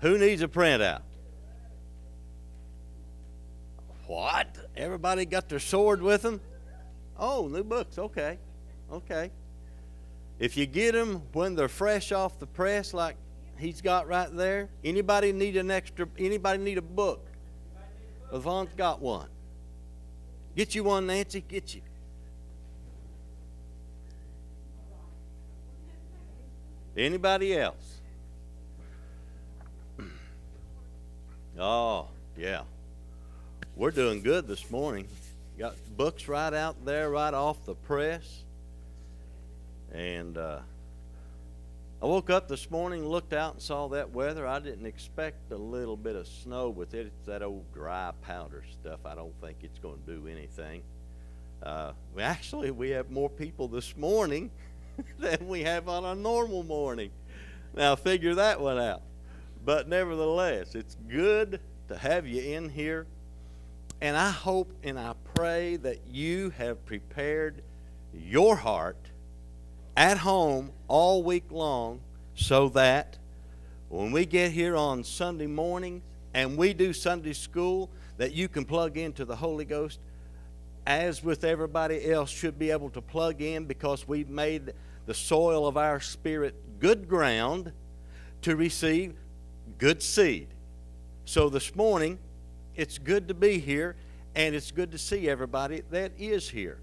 Who needs a printout? What? Everybody got their sword with them? Oh, new books. Okay. Okay. If you get them when they're fresh off the press, like he's got right there, anybody need an extra? Anybody need a book? Yvonne's got one. Get you one, Nancy. Get you. Anybody else? Oh, yeah. We're doing good this morning. Got books right out there, right off the press. And uh, I woke up this morning, looked out, and saw that weather. I didn't expect a little bit of snow with it. It's that old dry powder stuff. I don't think it's going to do anything. Uh, actually, we have more people this morning than we have on a normal morning. Now, figure that one out. But nevertheless, it's good to have you in here. And I hope and I pray that you have prepared your heart at home all week long so that when we get here on Sunday morning and we do Sunday school, that you can plug into the Holy Ghost as with everybody else should be able to plug in because we've made the soil of our spirit good ground to receive good seed. So this morning, it's good to be here and it's good to see everybody that is here.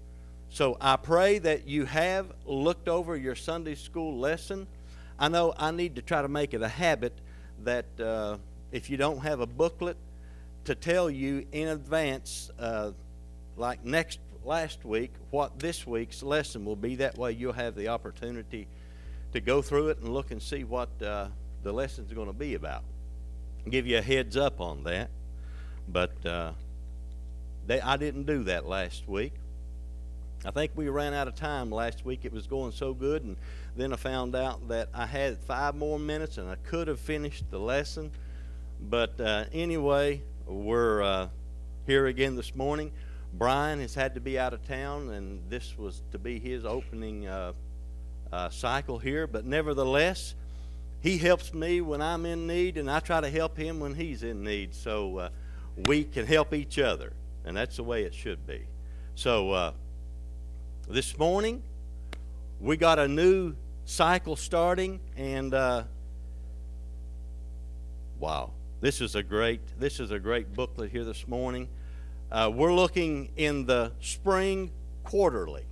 So I pray that you have looked over your Sunday school lesson. I know I need to try to make it a habit that uh, if you don't have a booklet, to tell you in advance, uh, like next last week, what this week's lesson will be. That way you'll have the opportunity to go through it and look and see what uh, the lesson's going to be about. give you a heads up on that. But uh, they, I didn't do that last week. I think we ran out of time last week. It was going so good, and then I found out that I had five more minutes and I could have finished the lesson. But uh, anyway, we're uh, here again this morning. Brian has had to be out of town, and this was to be his opening uh, uh cycle here. But nevertheless, he helps me when I'm in need, and I try to help him when he's in need. So uh, we can help each other, and that's the way it should be. So uh, this morning, we got a new cycle starting, and uh, wow, this is a great this is a great booklet here this morning. Uh, we're looking in the spring quarterly.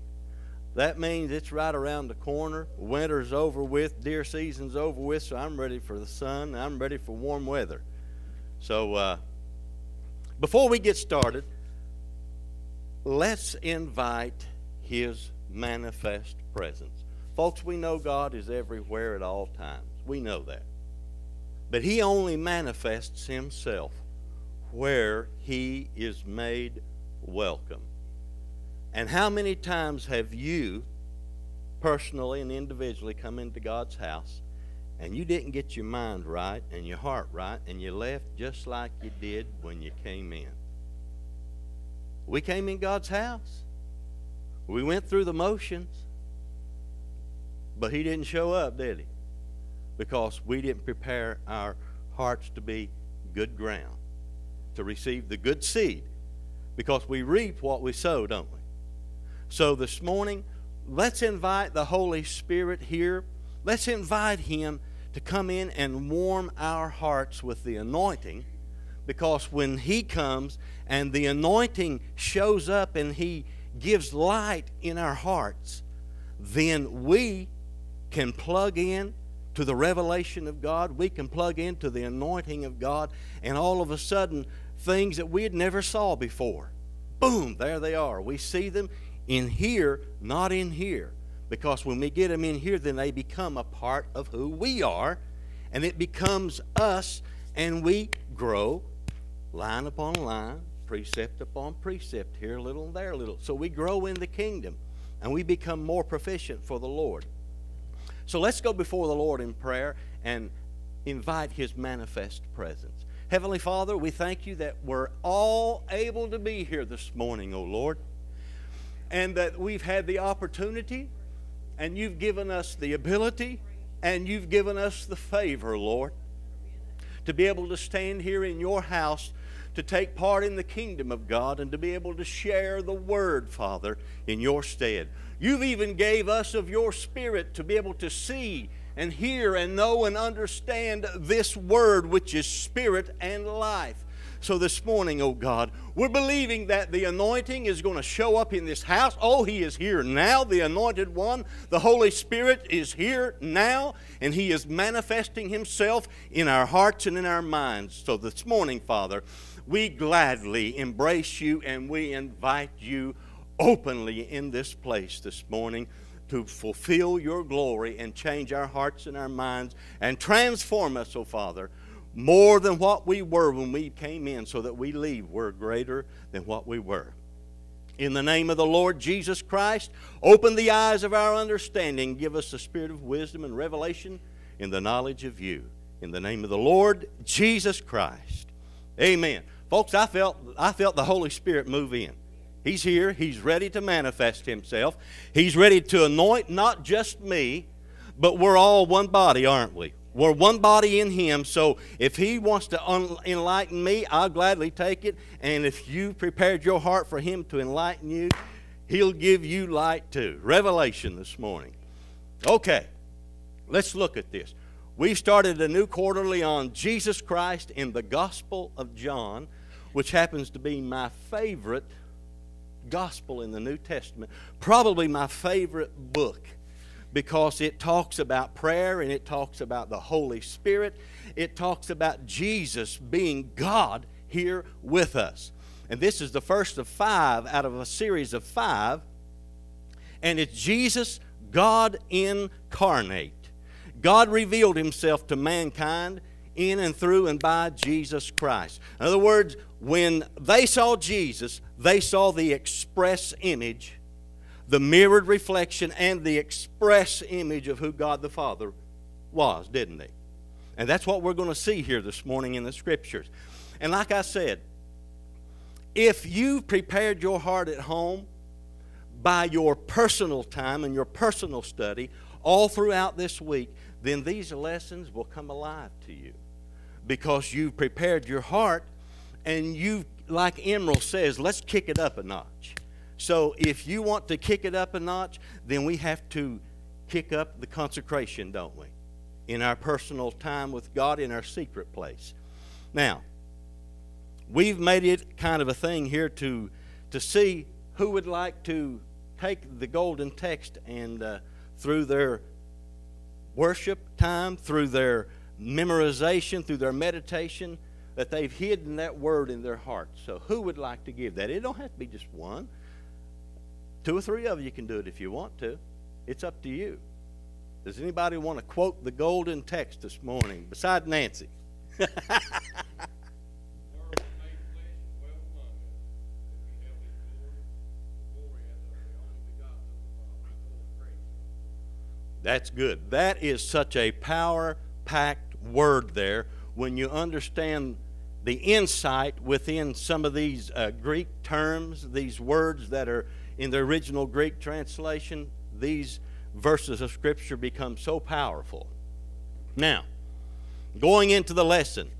That means it's right around the corner. Winter's over with, deer season's over with, so I'm ready for the sun. I'm ready for warm weather. So, uh, before we get started, let's invite His manifest presence. Folks, we know God is everywhere at all times. We know that. But He only manifests Himself where He is made welcome. And how many times have you, personally and individually, come into God's house and you didn't get your mind right and your heart right and you left just like you did when you came in? We came in God's house. We went through the motions, but He didn't show up, did He? Because we didn't prepare our hearts to be good ground, to receive the good seed. Because we reap what we sow, don't we? So this morning, let's invite the Holy Spirit here. Let's invite Him to come in and warm our hearts with the anointing because when He comes and the anointing shows up and He gives light in our hearts, then we can plug in to the revelation of God. We can plug into the anointing of God, and all of a sudden, things that we had never saw before, boom, there they are. We see them in here, not in here. Because when we get them in here, then they become a part of who we are, and it becomes us, and we grow line upon line, precept upon precept, here a little, and there a little. So we grow in the kingdom, and we become more proficient for the Lord. So let's go before the Lord in prayer and invite His manifest presence. Heavenly Father, we thank you that we're all able to be here this morning, O Lord and that we've had the opportunity, and you've given us the ability, and you've given us the favor, Lord, to be able to stand here in your house to take part in the kingdom of God and to be able to share the word, Father, in your stead. You've even gave us of your spirit to be able to see and hear and know and understand this word which is spirit and life. So this morning, oh God, we're believing that the anointing is going to show up in this house. Oh, He is here now, the anointed one. The Holy Spirit is here now, and He is manifesting Himself in our hearts and in our minds. So this morning, Father, we gladly embrace you and we invite you openly in this place this morning to fulfill your glory and change our hearts and our minds and transform us, oh Father, more than what we were when we came in, so that we leave we're greater than what we were. In the name of the Lord Jesus Christ, open the eyes of our understanding, give us the spirit of wisdom and revelation in the knowledge of you. In the name of the Lord Jesus Christ. Amen. Folks, I felt, I felt the Holy Spirit move in. He's here. He's ready to manifest himself. He's ready to anoint not just me, but we're all one body, aren't we? We're one body in Him. So if He wants to un- enlighten me, I'll gladly take it. And if you prepared your heart for Him to enlighten you, He'll give you light too. Revelation this morning. Okay, let's look at this. We've started a new quarterly on Jesus Christ in the Gospel of John, which happens to be my favorite gospel in the New Testament, probably my favorite book because it talks about prayer and it talks about the Holy Spirit. It talks about Jesus being God here with us. And this is the first of five out of a series of five. And it's Jesus, God incarnate. God revealed himself to mankind in and through and by Jesus Christ. In other words, when they saw Jesus, they saw the express image, the mirrored reflection, and the express image of who God the Father was, didn't they? And that's what we're going to see here this morning in the scriptures. And like I said, if you prepared your heart at home by your personal time and your personal study all throughout this week, then these lessons will come alive to you because you've prepared your heart and you, like Emeril says, let's kick it up a notch. So if you want to kick it up a notch, then we have to kick up the consecration, don't we? In our personal time with God in our secret place. Now, we've made it kind of a thing here to, to see who would like to take the golden text and uh, through their worship time, through their memorization, through their meditation, that they've hidden that word in their heart. So who would like to give that? It don't have to be just one. Two or three of you can do it if you want to. It's up to you. Does anybody want to quote the golden text this morning beside Nancy? That's good. That is such a power packed word there when you understand the insight within some of these uh, Greek terms, these words that are in the original Greek translation. These verses of Scripture become so powerful. Now, going into the lesson,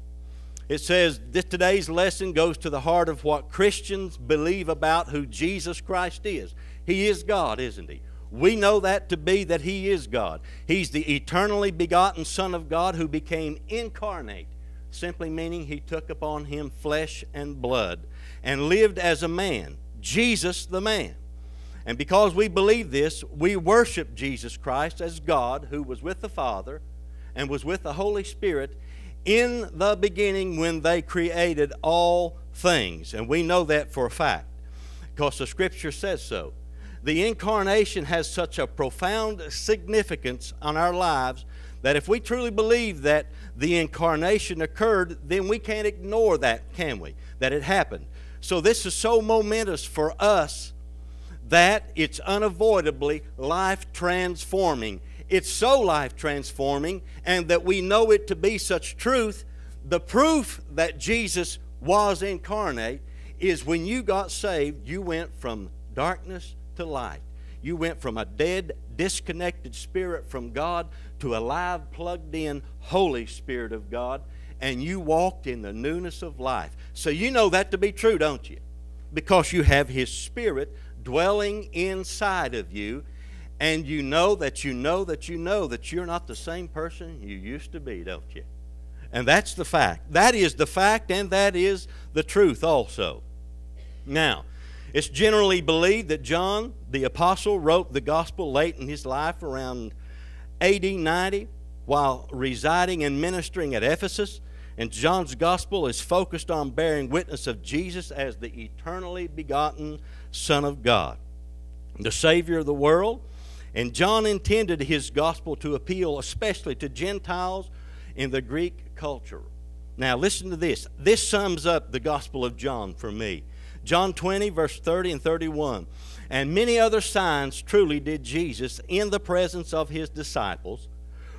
it says this today's lesson goes to the heart of what Christians believe about who Jesus Christ is. He is God, isn't he? We know that to be that He is God. He's the eternally begotten Son of God who became incarnate, simply meaning He took upon Him flesh and blood and lived as a man, Jesus the man. And because we believe this, we worship Jesus Christ as God who was with the Father and was with the Holy Spirit in the beginning when they created all things. And we know that for a fact because the Scripture says so the incarnation has such a profound significance on our lives that if we truly believe that the incarnation occurred, then we can't ignore that, can we? That it happened. So this is so momentous for us that it's unavoidably life transforming. It's so life transforming, and that we know it to be such truth. The proof that Jesus was incarnate is when you got saved, you went from darkness to light. You went from a dead, disconnected spirit from God to a live, plugged in, Holy Spirit of God. and you walked in the newness of life. So you know that to be true, don't you? Because you have His Spirit dwelling inside of you, and you know that you know that you know that you're not the same person you used to be, don't you? And that's the fact. That is the fact, and that is the truth also. Now, it's generally believed that John the Apostle wrote the gospel late in his life, around AD 90, while residing and ministering at Ephesus. And John's gospel is focused on bearing witness of Jesus as the eternally begotten Son of God, the Savior of the world. And John intended his gospel to appeal especially to Gentiles in the Greek culture. Now, listen to this. This sums up the gospel of John for me. John 20, verse 30 and 31. And many other signs truly did Jesus in the presence of his disciples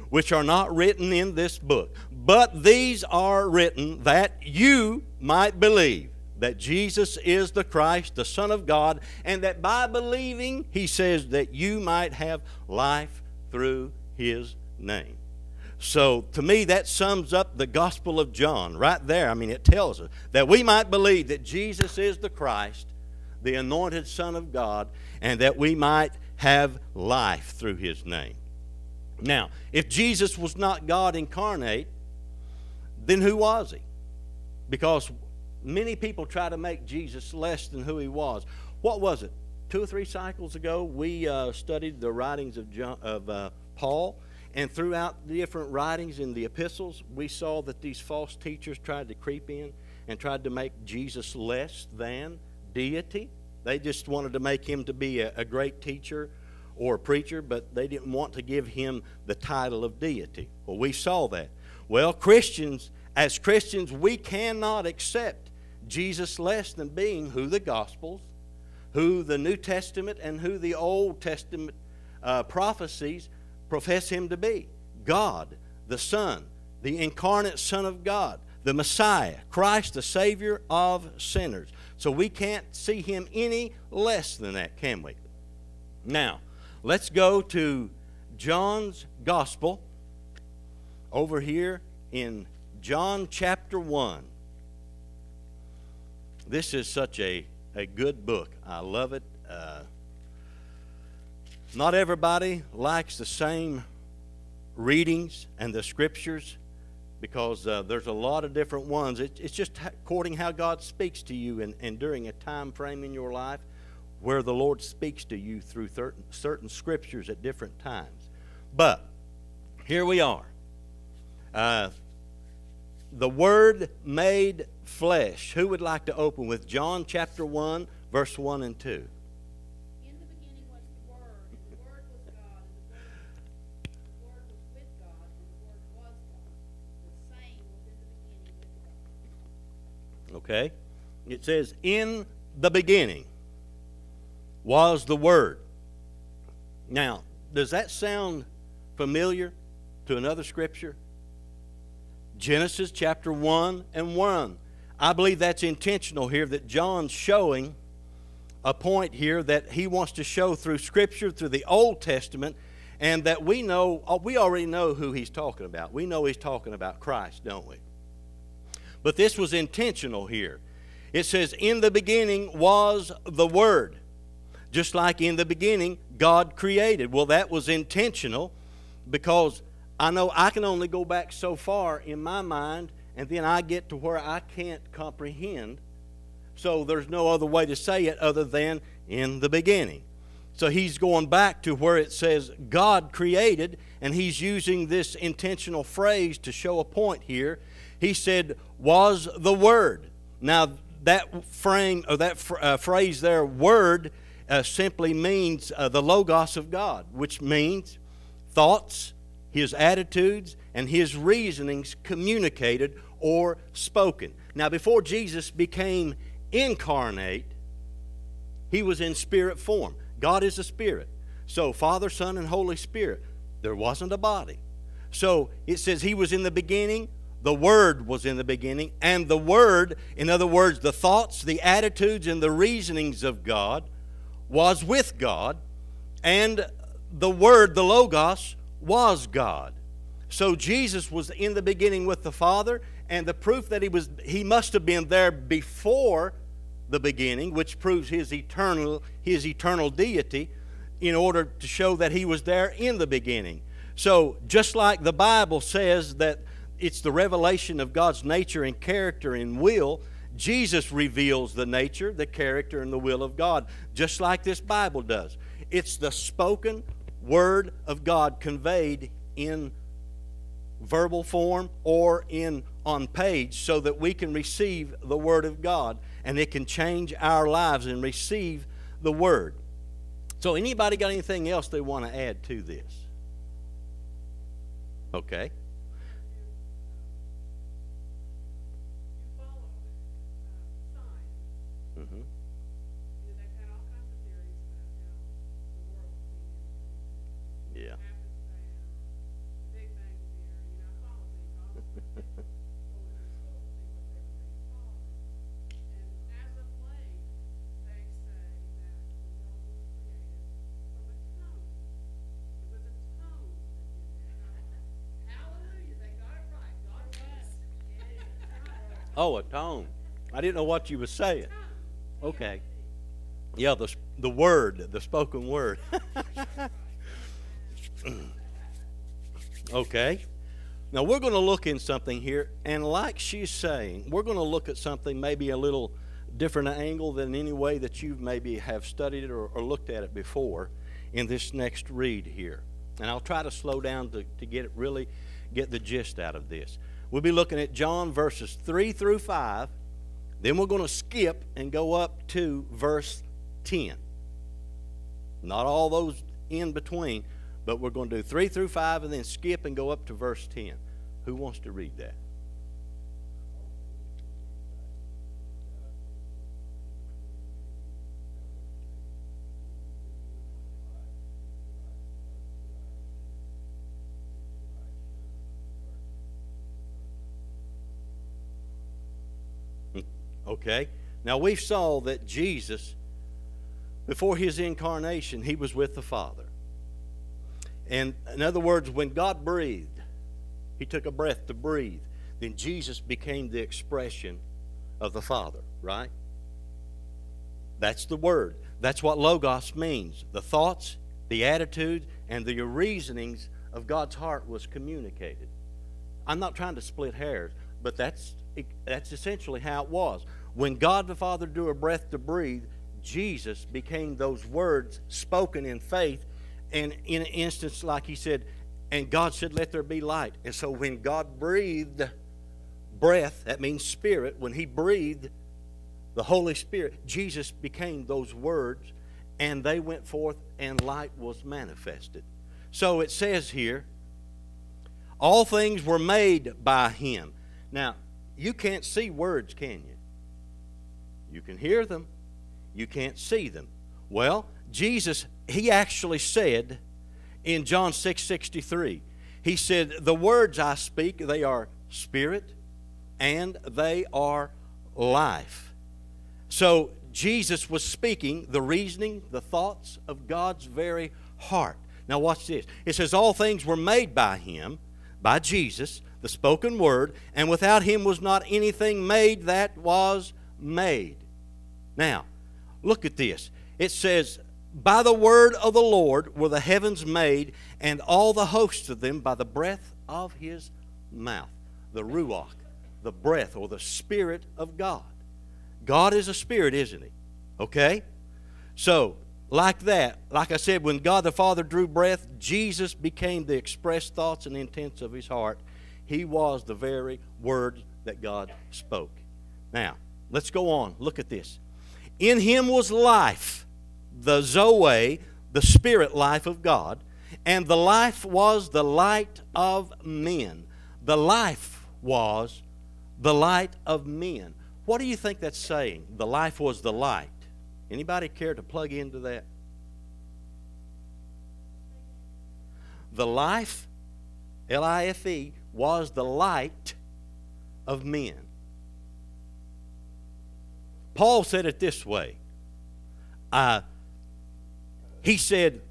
which are not written in this book. But these are written that you might believe that Jesus is the Christ, the Son of God, and that by believing, he says that you might have life through his name. So to me, that sums up the Gospel of John right there. I mean, it tells us that we might believe that Jesus is the Christ, the anointed Son of God, and that we might have life through his name. Now, if Jesus was not God incarnate, then who was he? Because many people try to make Jesus less than who he was. What was it? Two or three cycles ago, we uh, studied the writings of, John, of uh, Paul, and throughout the different writings in the epistles, we saw that these false teachers tried to creep in and tried to make Jesus less than deity. They just wanted to make him to be a, a great teacher or a preacher, but they didn't want to give him the title of deity. Well, we saw that. Well, Christians, as Christians, we cannot accept Jesus less than being who the Gospels, who the New Testament, and who the Old Testament uh, prophecies profess him to be God, the Son, the incarnate Son of God, the Messiah, Christ, the Savior of sinners. So we can't see him any less than that, can we? Now, Let's go to John's Gospel over here in John chapter 1. This is such a, a good book. I love it. Uh, not everybody likes the same readings and the scriptures because uh, there's a lot of different ones. It, it's just according how God speaks to you and, and during a time frame in your life where the Lord speaks to you through certain, certain scriptures at different times. But here we are. Uh, the Word made flesh. Who would like to open with John chapter 1, verse 1 and 2? Okay? It says, in the beginning was the Word. Now, does that sound familiar to another scripture? Genesis chapter 1 and 1. I believe that's intentional here that John's showing a point here that he wants to show through Scripture, through the Old Testament, and that we know, uh, we already know who he's talking about. We know he's talking about Christ, don't we? But this was intentional here. It says, In the beginning was the Word. Just like in the beginning, God created. Well, that was intentional because I know I can only go back so far in my mind, and then I get to where I can't comprehend. So there's no other way to say it other than in the beginning. So he's going back to where it says God created, and he's using this intentional phrase to show a point here. He said, was the Word. Now, that frame or that uh, phrase there, word, uh, simply means uh, the Logos of God, which means thoughts, his attitudes, and his reasonings communicated or spoken. Now, before Jesus became incarnate, he was in spirit form. God is a spirit. So, Father, Son, and Holy Spirit, there wasn't a body. So, it says he was in the beginning, the Word was in the beginning, and the Word, in other words, the thoughts, the attitudes, and the reasonings of God, was with God, and the Word, the Logos, was God. So Jesus was in the beginning with the Father, And the proof that he was he must have been there before the beginning, which proves his eternal his eternal deity in order to show that he was there in the beginning. So, just like the Bible says that it's the revelation of God's nature and character and will, Jesus reveals the nature, the character, and the will of God, just like this Bible does. It's the spoken word of God conveyed in verbal form or in on page so that we can receive the word of God and it can change our lives and receive the word. So anybody got anything else they want to add to this? Okay. Oh, a. I didn't know what you were saying. Okay. Yeah, the, the word, the spoken word. okay. Now we're going to look in something here, and like she's saying, we're going to look at something maybe a little different angle than any way that you maybe have studied it or, or looked at it before in this next read here. And I'll try to slow down to, to get it really get the gist out of this. We'll be looking at John verses 3 through 5. Then we're going to skip and go up to verse 10. Not all those in between, but we're going to do 3 through 5 and then skip and go up to verse 10. Who wants to read that? Okay? Now we saw that Jesus, before his incarnation, he was with the Father. And in other words, when God breathed, he took a breath to breathe, then Jesus became the expression of the Father, right? That's the word. That's what Logos means. The thoughts, the attitude, and the reasonings of God's heart was communicated. I'm not trying to split hairs, but that's that's essentially how it was. When God the Father drew a breath to breathe, Jesus became those words spoken in faith. And in an instance, like he said, and God said, Let there be light. And so when God breathed breath, that means spirit, when he breathed the Holy Spirit, Jesus became those words, and they went forth, and light was manifested. So it says here, all things were made by him. Now, you can't see words, can you? You can hear them, you can't see them. Well, Jesus, he actually said in John 6 63, he said, The words I speak, they are spirit and they are life. So Jesus was speaking the reasoning, the thoughts of God's very heart. Now, watch this. It says, All things were made by him, by Jesus, the spoken word, and without him was not anything made that was made. Now, look at this. It says, By the word of the Lord were the heavens made, and all the hosts of them by the breath of his mouth. The Ruach, the breath or the Spirit of God. God is a spirit, isn't he? Okay? So, like that, like I said, when God the Father drew breath, Jesus became the expressed thoughts and intents of his heart he was the very word that God spoke. Now, let's go on. Look at this. In him was life, the Zoe, the spirit life of God, and the life was the light of men. The life was the light of men. What do you think that's saying? The life was the light. Anybody care to plug into that? The life, L I F E, was the light of men. Paul said it this way. Uh, he said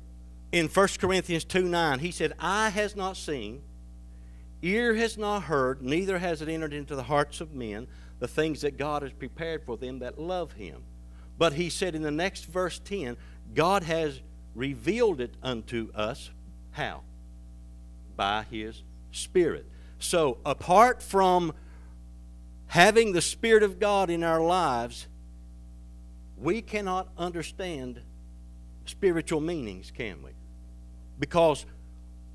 in 1 Corinthians 2 9, he said, Eye has not seen, ear has not heard, neither has it entered into the hearts of men, the things that God has prepared for them that love him. But he said in the next verse 10, God has revealed it unto us. How? By his Spirit. So, apart from having the Spirit of God in our lives, we cannot understand spiritual meanings, can we? Because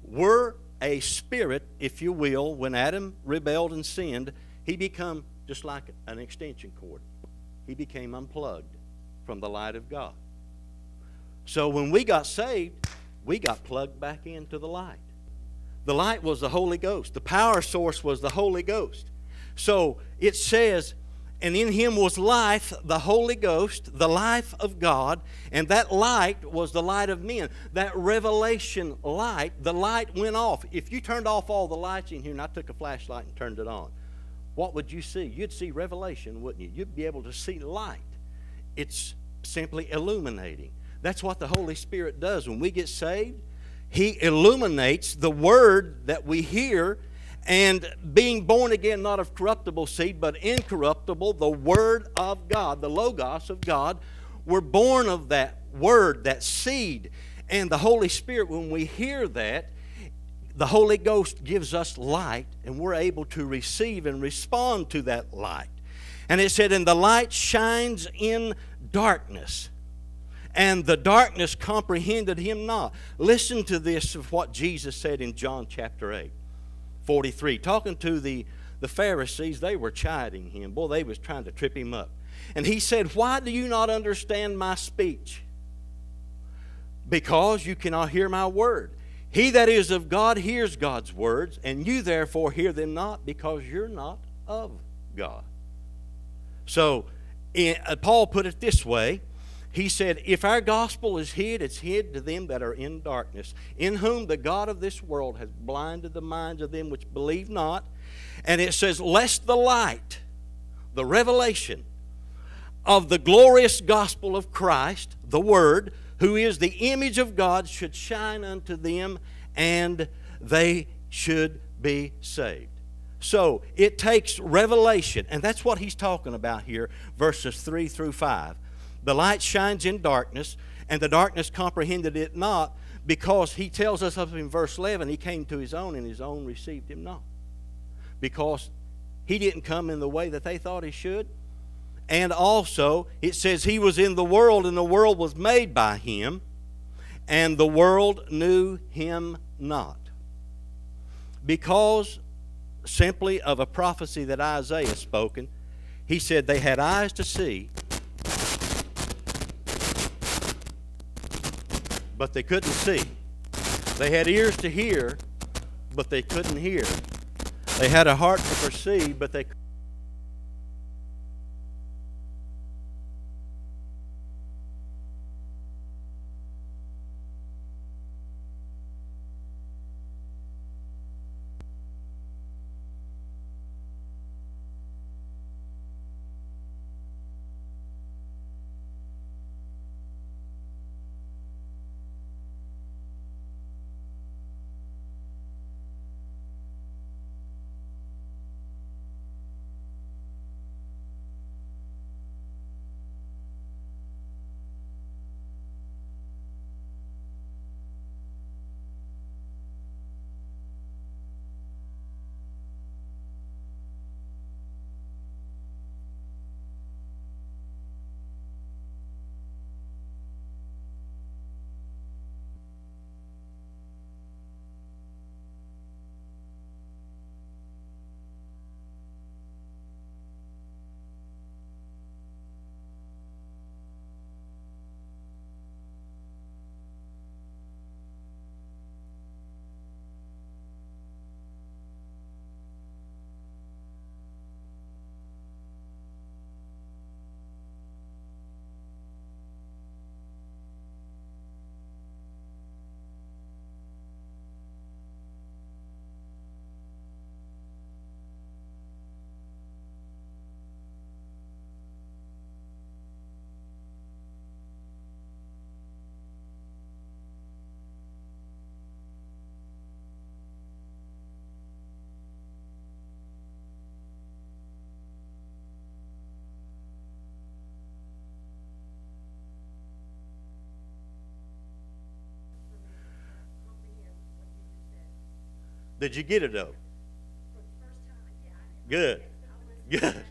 we're a spirit, if you will, when Adam rebelled and sinned, he became just like an extension cord. He became unplugged from the light of God. So when we got saved, we got plugged back into the light. The light was the Holy Ghost. The power source was the Holy Ghost. So it says, and in him was life, the Holy Ghost, the life of God, and that light was the light of men. That revelation light, the light went off. If you turned off all the lights in here and I took a flashlight and turned it on, what would you see? You'd see revelation, wouldn't you? You'd be able to see light. It's simply illuminating. That's what the Holy Spirit does. When we get saved, He illuminates the word that we hear and being born again, not of corruptible seed, but incorruptible, the Word of God, the Logos of God, we're born of that Word, that seed. And the Holy Spirit, when we hear that, the Holy Ghost gives us light, and we're able to receive and respond to that light. And it said, And the light shines in darkness, and the darkness comprehended him not. Listen to this of what Jesus said in John chapter 8. 43. Talking to the, the Pharisees, they were chiding him. Boy, they was trying to trip him up. And he said, Why do you not understand my speech? Because you cannot hear my word. He that is of God hears God's words, and you therefore hear them not, because you're not of God. So, in, uh, Paul put it this way he said, If our gospel is hid, it's hid to them that are in darkness, in whom the God of this world has blinded the minds of them which believe not. And it says, Lest the light, the revelation of the glorious gospel of Christ, the Word, who is the image of God, should shine unto them, and they should be saved. So it takes revelation, and that's what he's talking about here, verses 3 through 5. The light shines in darkness, and the darkness comprehended it not, because he tells us up in verse 11, he came to his own, and his own received him not. Because he didn't come in the way that they thought he should. And also, it says he was in the world, and the world was made by him, and the world knew him not. Because simply of a prophecy that Isaiah spoken, he said they had eyes to see, but they couldn't see. They had ears to hear, but they couldn't hear. They had a heart to perceive, but they Did you get it though? Good. Good.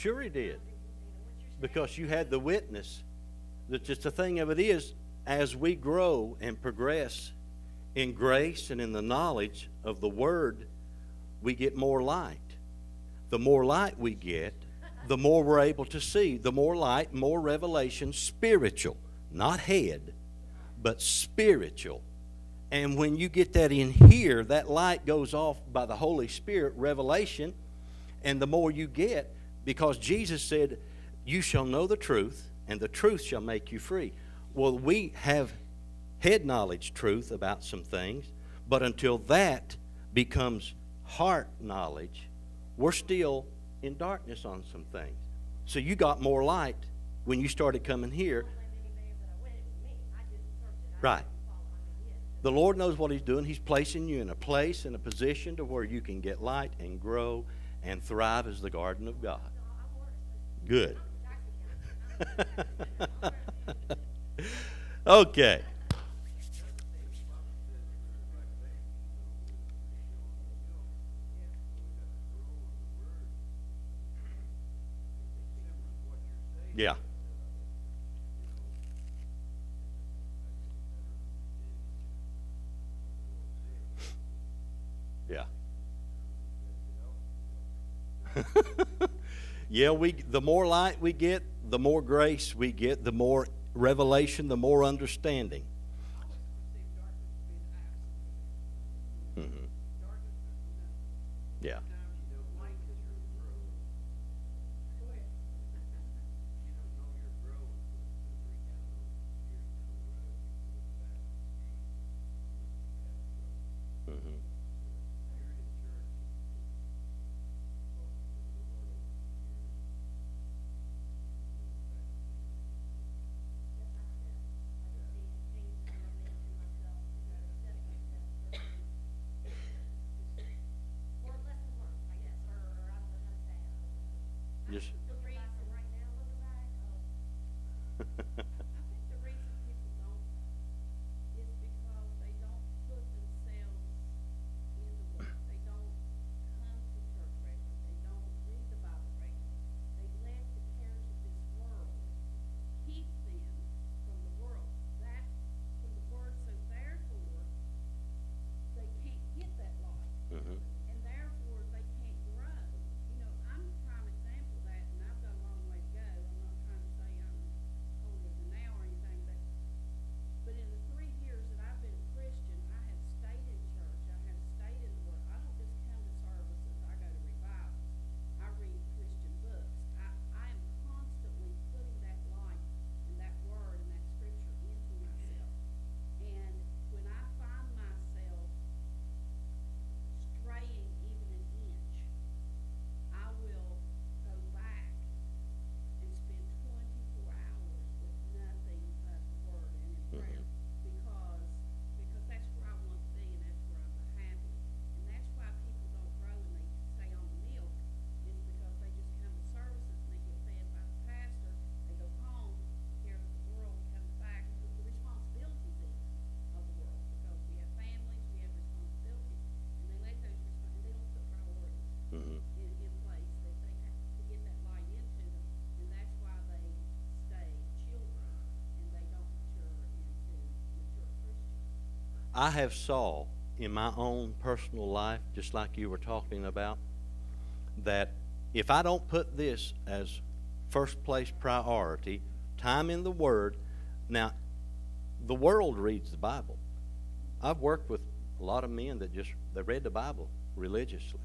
Sure he did. Because you had the witness. That just the thing of it is, as we grow and progress in grace and in the knowledge of the Word, we get more light. The more light we get, the more we're able to see. The more light, more revelation, spiritual, not head, but spiritual. And when you get that in here, that light goes off by the Holy Spirit, revelation. And the more you get, because Jesus said, You shall know the truth, and the truth shall make you free. Well, we have head knowledge truth about some things, but until that becomes heart knowledge, we're still in darkness on some things. So you got more light when you started coming here. Right. The Lord knows what He's doing. He's placing you in a place, in a position to where you can get light and grow and thrive as the garden of God. Good. okay. Yeah. yeah. Yeah, we the more light we get, the more grace we get, the more revelation, the more understanding. I have saw in my own personal life, just like you were talking about, that if I don't put this as first place priority, time in the Word, now the world reads the Bible. I've worked with a lot of men that just they read the Bible religiously.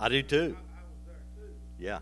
I do too. Yeah.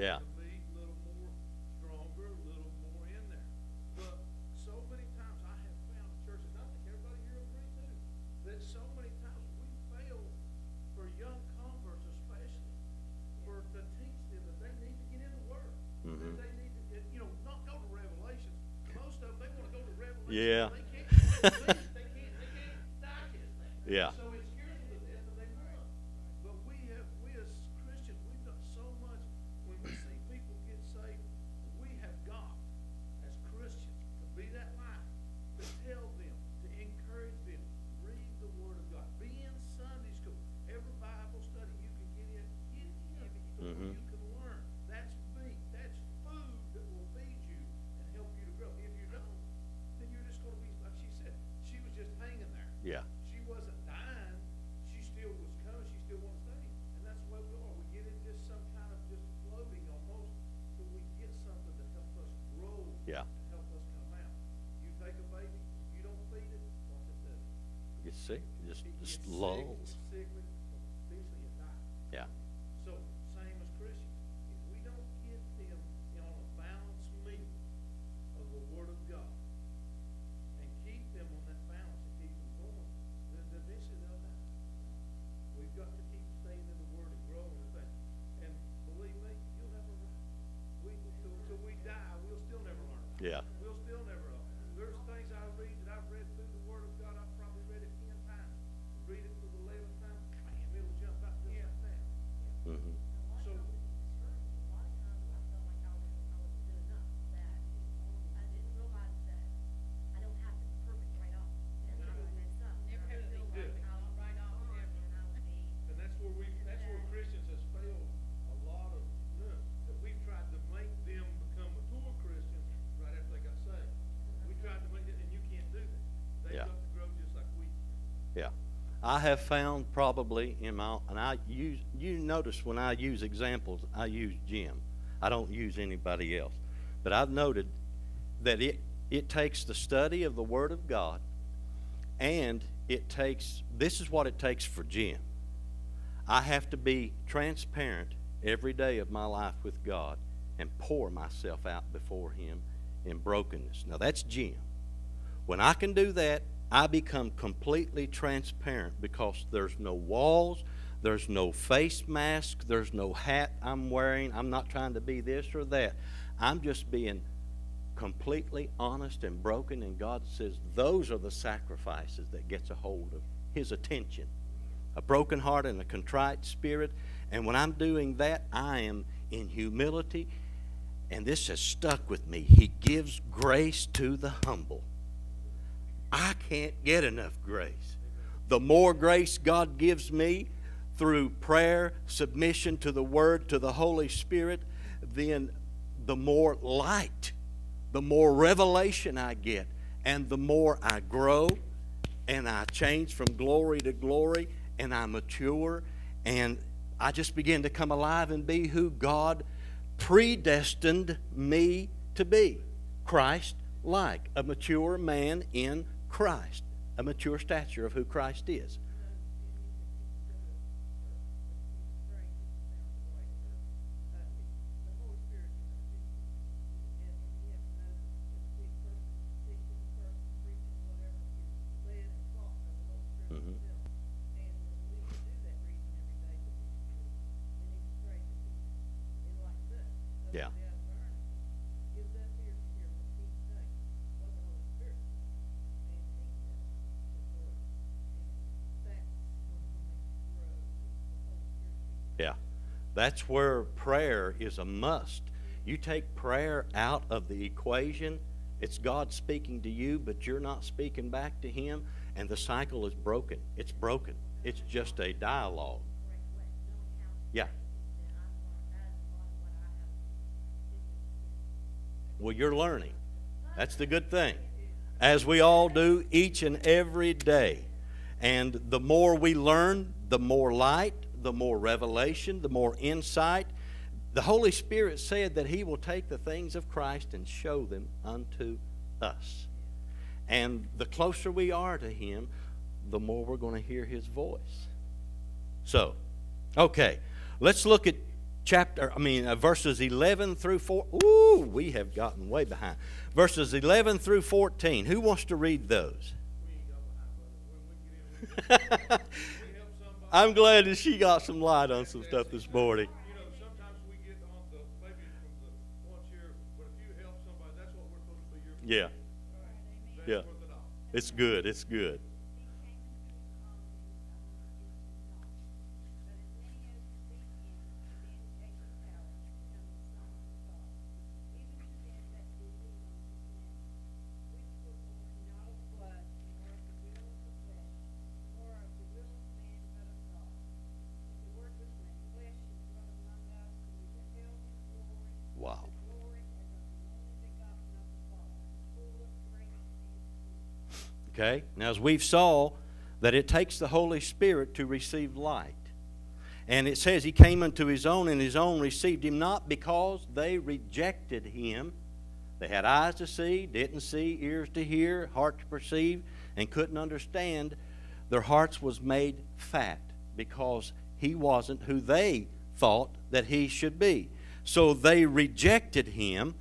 Digest that. So many times we fail for young converts, especially, to teach them that they need to get in the Word. Mm-hmm. They need to, you know, not go to Revelation. Most of them, they want to go to Revelation. Yeah. They can't believe it. They can't die to it. Yeah. Just, It just gets sick, lulls. it's sickly, eventually it dies. Yeah. So, same as Christians. If we don't get them on a balanced meal of the Word of God and keep them on that balance and keep them going, then eventually they'll die. We've got to keep staying in the Word and growing that. And believe me, you'll never arrive. We, till, till we die, we'll still never learn. Yeah. I have found probably in my, and I use, you notice when I use examples, I use Jim. I don't use anybody else. But I've noted that it, it takes the study of the Word of God and it takes, this is what it takes for Jim. I have to be transparent every day of my life with God and pour myself out before Him in brokenness. Now that's Jim. When I can do that, I become completely transparent because there's no walls, there's no face mask, there's no hat I'm wearing. I'm not trying to be this or that. I'm just being completely honest and broken and God says those are the sacrifices that gets a hold of his attention. A broken heart and a contrite spirit. And when I'm doing that, I am in humility and this has stuck with me. He gives grace to the humble. I can't get enough grace. The more grace God gives me through prayer, submission to the Word, to the Holy Spirit, then the more light, the more revelation I get, and the more I grow and I change from glory to glory and I mature and I just begin to come alive and be who God predestined me to be Christ like, a mature man in Christ, a mature stature of who Christ is. That's where prayer is a must. You take prayer out of the equation, it's God speaking to you, but you're not speaking back to Him, and the cycle is broken. It's broken. It's just a dialogue. Yeah. Well, you're learning. That's the good thing. As we all do each and every day. And the more we learn, the more light, the more revelation, the more insight. The Holy Spirit said that He will take the things of Christ and show them unto us. And the closer we are to Him, the more we're going to hear His voice. So, okay, let's look at chapter, I mean, uh, verses 11 through 4. Ooh, we have gotten way behind. Verses 11 through 14. Who wants to read those? I'm glad that she got some light on some stuff this morning. Yeah. know, sometimes we get on Okay? Now, as we've saw, that it takes the Holy Spirit to receive light. And it says he came unto his own, and his own received him not because they rejected him. They had eyes to see, didn't see, ears to hear, heart to perceive, and couldn't understand. Their hearts was made fat because he wasn't who they thought that he should be. So they rejected him.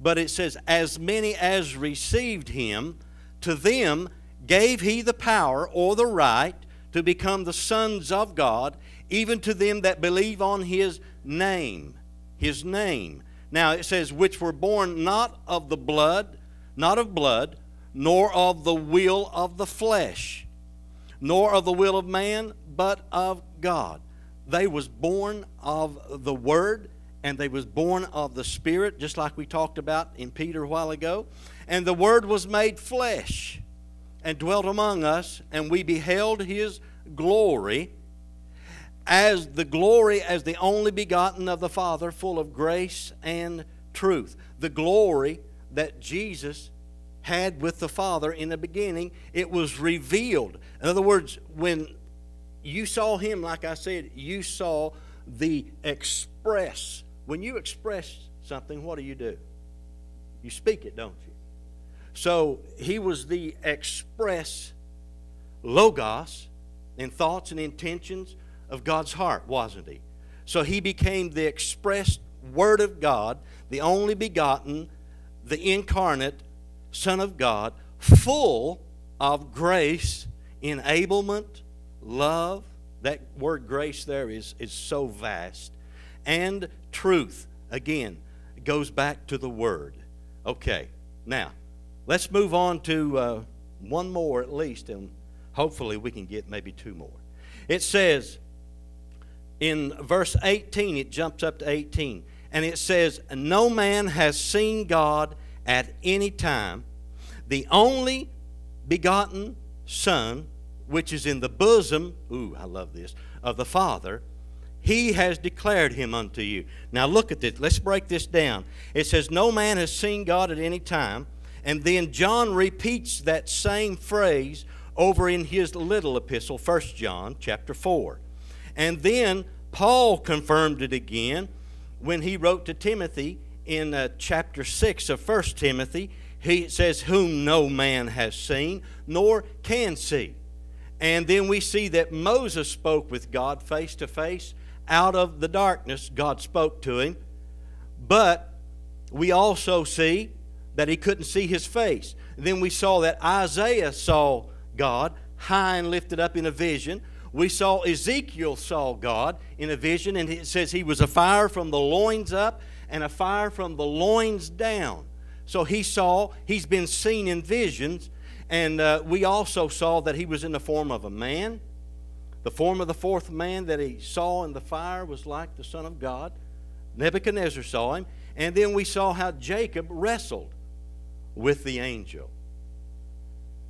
But it says, as many as received him, to them gave he the power or the right to become the sons of God, even to them that believe on his name. His name. Now it says, which were born not of the blood, not of blood, nor of the will of the flesh, nor of the will of man, but of God. They was born of the Word, and they was born of the Spirit, just like we talked about in Peter a while ago. And the Word was made flesh and dwelt among us, and we beheld his glory as the glory as the only begotten of the Father, full of grace and truth. The glory that Jesus had with the Father in the beginning, it was revealed. In other words, when you saw him, like I said, you saw the express. When you express something, what do you do? You speak it, don't you? So he was the express logos in thoughts and intentions of God's heart, wasn't he? So he became the expressed Word of God, the only begotten, the incarnate Son of God, full of grace, enablement, love. That word grace there is, is so vast. And truth. Again, goes back to the Word. Okay, now let's move on to uh, one more at least, and hopefully we can get maybe two more. It says in verse 18, it jumps up to 18, and it says, No man has seen God at any time. The only begotten Son, which is in the bosom, ooh, I love this, of the Father, he has declared him unto you. Now look at this. Let's break this down. It says, No man has seen God at any time. And then John repeats that same phrase over in his little epistle, 1 John chapter 4. And then Paul confirmed it again when he wrote to Timothy in uh, chapter 6 of 1 Timothy. he says, Whom no man has seen, nor can see. And then we see that Moses spoke with God face to face. Out of the darkness, God spoke to him. But we also see that he couldn't see his face. Then we saw that Isaiah saw God high and lifted up in a vision. We saw Ezekiel saw God in a vision, and it says he was a fire from the loins up and a fire from the loins down. So he saw, he's been seen in visions, and uh, we also saw that he was in the form of a man. The form of the fourth man that he saw in the fire was like the Son of God. Nebuchadnezzar saw him. And then we saw how Jacob wrestled with the angel.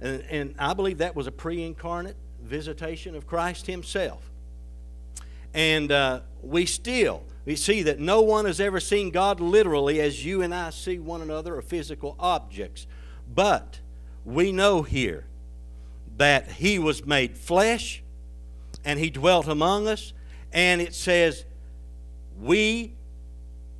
And, and I believe that was a pre incarnate visitation of Christ Himself. And uh, we still we see that no one has ever seen God literally as you and I see one another or physical objects. But we know here that He was made flesh and He dwelt among us. And it says, We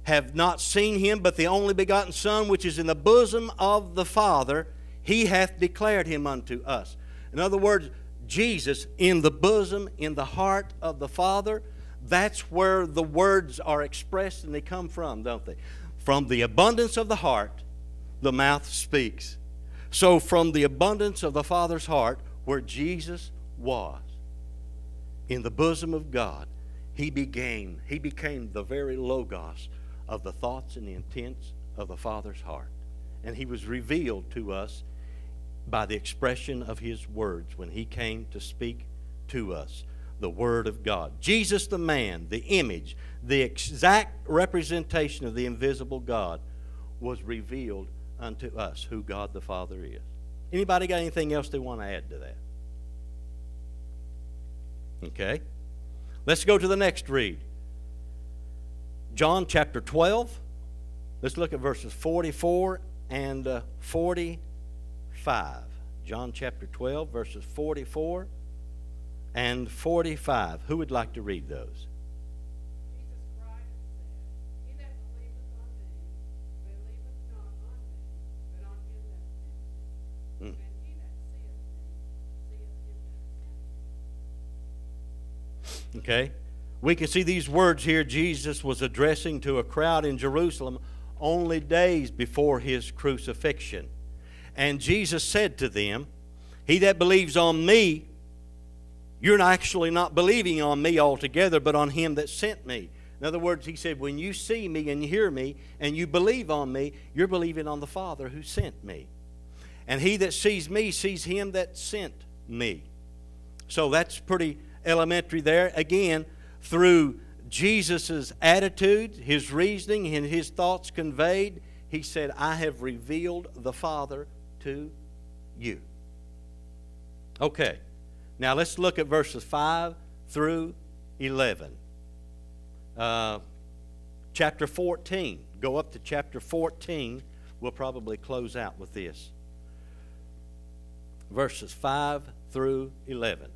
have not seen Him, but the only begotten Son, which is in the bosom of the Father, He hath declared Him unto us. In other words, Jesus in the bosom, in the heart of the Father, that's where the words are expressed and they come from, don't they? From the abundance of the heart, the mouth speaks. So, from the abundance of the Father's heart, where Jesus was, in the bosom of God, he became, he became the very logos of the thoughts and the intents of the Father's heart. And he was revealed to us by the expression of his words when he came to speak to us the Word of God. Jesus, the man, the image, the exact representation of the invisible God, was revealed unto us who God the Father is. Anybody got anything else they want to add to that? Okay. Let's go to the next read. John chapter 12. Let's look at verses 44 and uh, 45. John chapter 12, verses 44 and 45. Who would like to read those? Jesus Christ said, He that believeth on me, believeth not on me, but on him that sent me. Mm. And he that seeth me, seeth him that sent me. Okay? We can see these words here Jesus was addressing to a crowd in Jerusalem only days before his crucifixion. And Jesus said to them, He that believes on me, you're actually not believing on me altogether, but on him that sent me. In other words, he said, when you see me and hear me and you believe on me, you're believing on the Father who sent me. And he that sees me sees him that sent me. So that's pretty elementary there. Again, through Jesus' attitude, his reasoning, and his thoughts conveyed, he said, I have revealed the Father to you. Okay, now let's look at verses 5 through 11. Uh, chapter 14. Go up to chapter 14. We'll probably close out with this. Verses 5 through 11.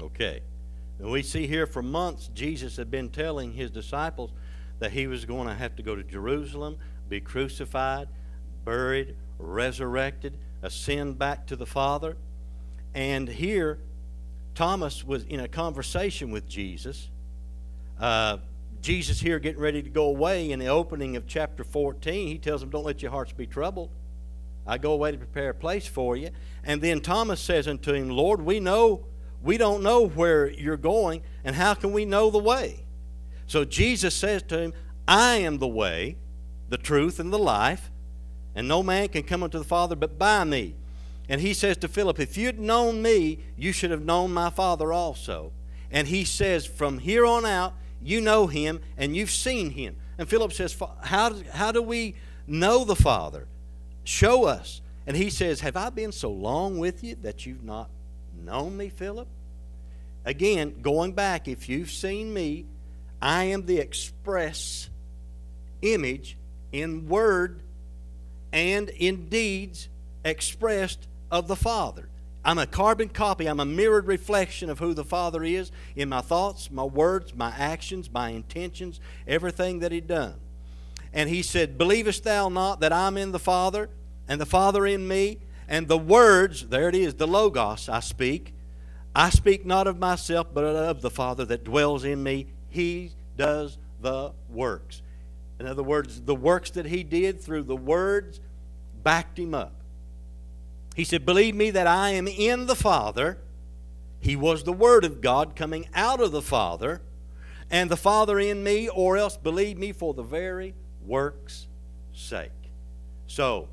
Okay. And we see here for months Jesus had been telling his disciples that he was going to have to go to Jerusalem, be crucified, buried, resurrected, ascend back to the Father. And here, Thomas was in a conversation with Jesus. Uh, Jesus here getting ready to go away in the opening of chapter 14, he tells them, Don't let your hearts be troubled. I go away to prepare a place for you. And then Thomas says unto him, Lord, we know, we don't know where you're going, and how can we know the way? So Jesus says to him, I am the way, the truth, and the life, and no man can come unto the Father but by me. And he says to Philip, If you'd known me, you should have known my Father also. And he says, From here on out, you know him and you've seen him. And Philip says, How, how do we know the Father? Show us. And he says, Have I been so long with you that you've not known me, Philip? Again, going back, if you've seen me, I am the express image in word and in deeds expressed of the Father. I'm a carbon copy. I'm a mirrored reflection of who the Father is in my thoughts, my words, my actions, my intentions, everything that He done. And He said, Believest thou not that I'm in the Father, and the Father in me? And the words, there it is, the Logos I speak. I speak not of myself, but of the Father that dwells in me. He does the works. In other words, the works that He did through the words backed Him up. He said, Believe me that I am in the Father. He was the Word of God coming out of the Father, and the Father in me, or else believe me for the very work's sake. So,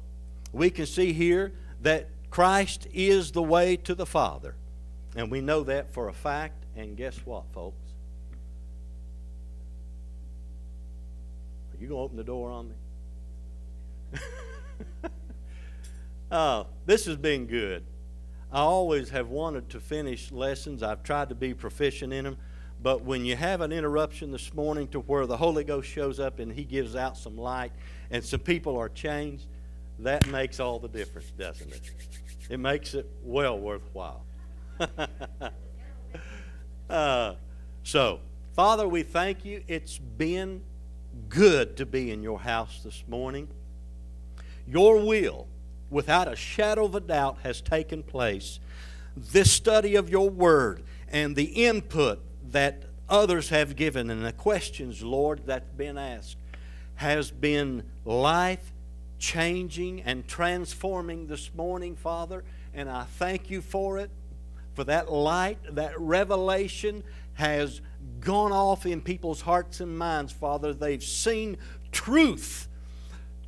we can see here that Christ is the way to the Father. And we know that for a fact. And guess what, folks? Are you going to open the door on me? Uh, this has been good. I always have wanted to finish lessons. I've tried to be proficient in them. But when you have an interruption this morning to where the Holy Ghost shows up and He gives out some light and some people are changed, that makes all the difference, doesn't it? It makes it well worthwhile. uh, so, Father, we thank you. It's been good to be in your house this morning. Your will without a shadow of a doubt, has taken place. This study of your word and the input that others have given and the questions, Lord, that's been asked has been life changing and transforming this morning, Father. And I thank you for it. For that light, that revelation has gone off in people's hearts and minds, Father. They've seen truth.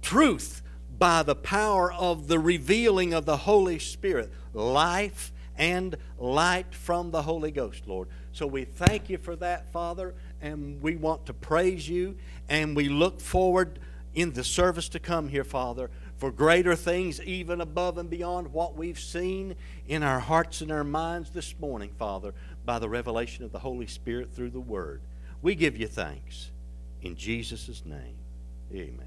Truth by the power of the revealing of the Holy Spirit, life and light from the Holy Ghost, Lord. So we thank you for that, Father, and we want to praise you, and we look forward in the service to come here, Father, for greater things, even above and beyond what we've seen in our hearts and our minds this morning, Father, by the revelation of the Holy Spirit through the Word. We give you thanks. In Jesus' name, amen.